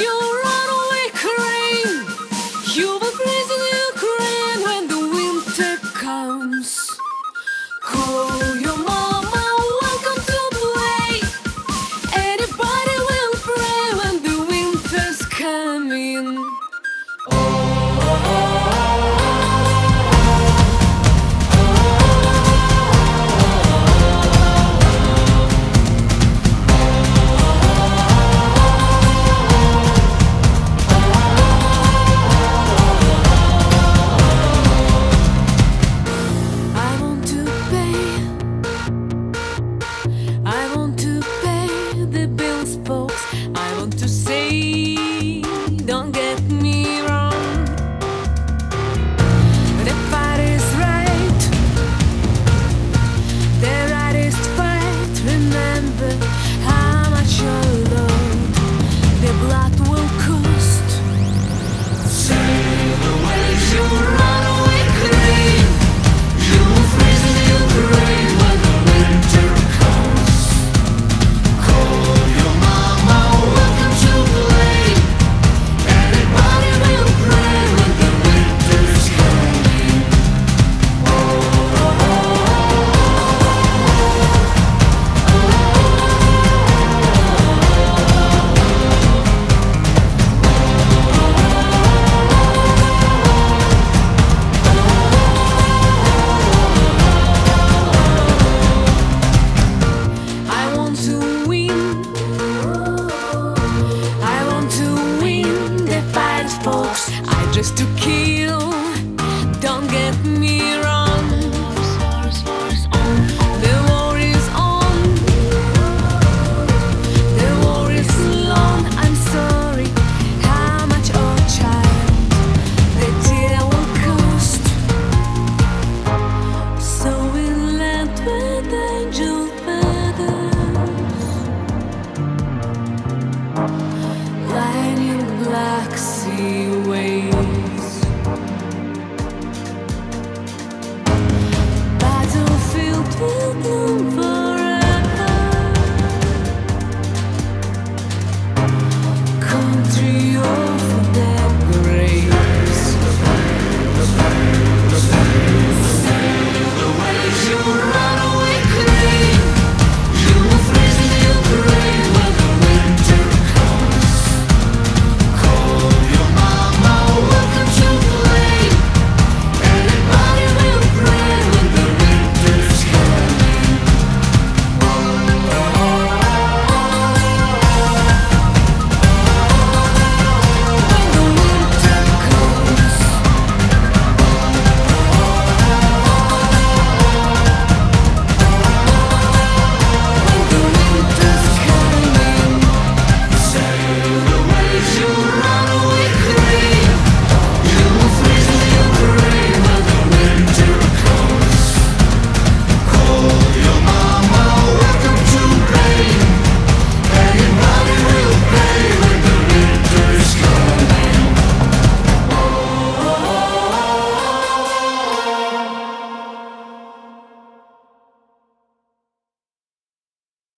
You blood will cost. just to keep